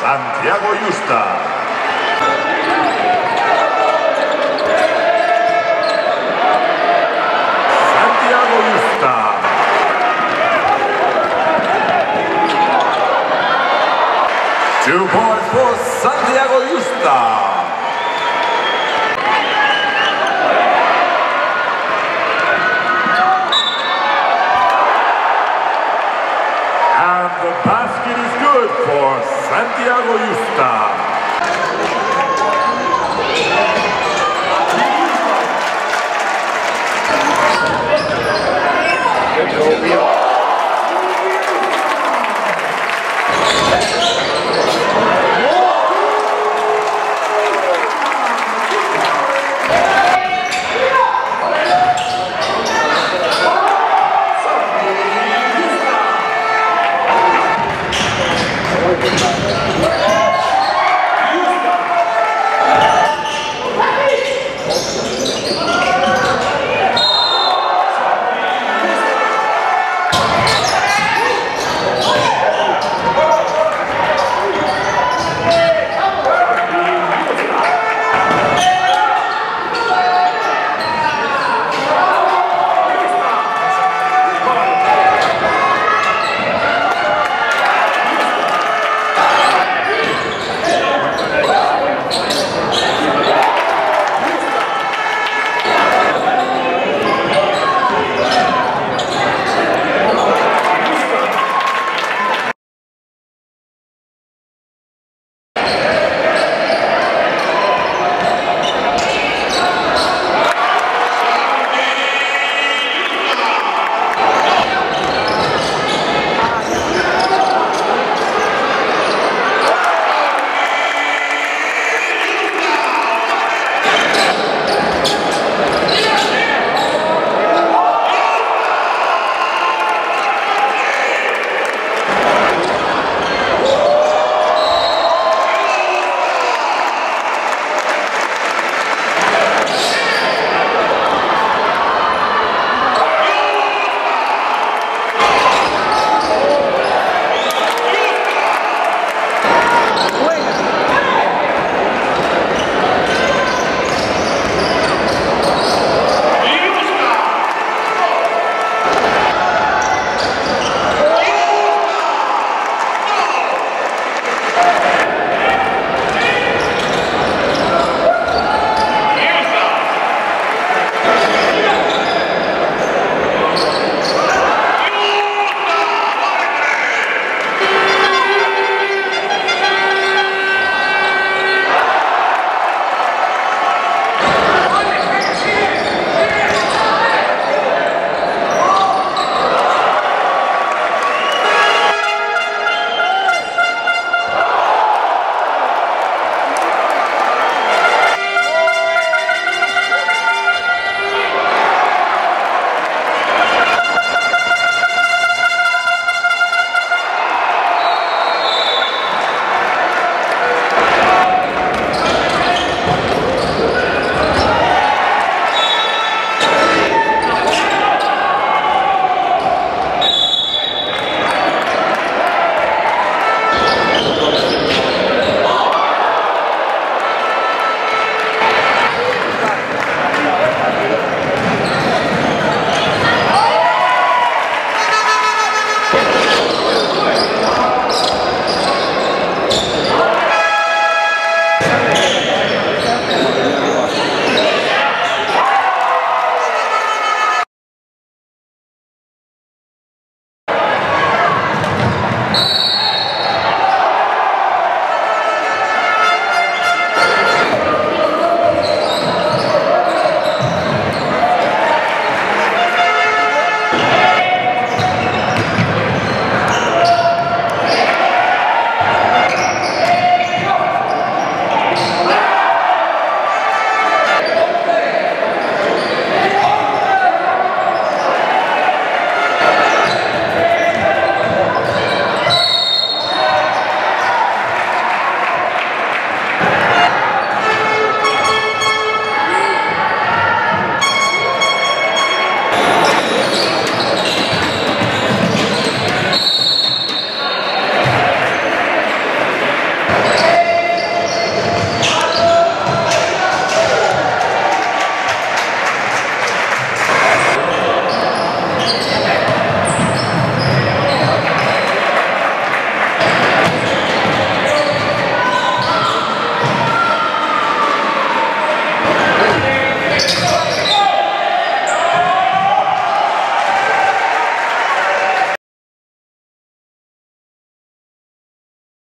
Santiago Justa. Two points for Santiago Justa. And the basket is good for Santiago. Rubio.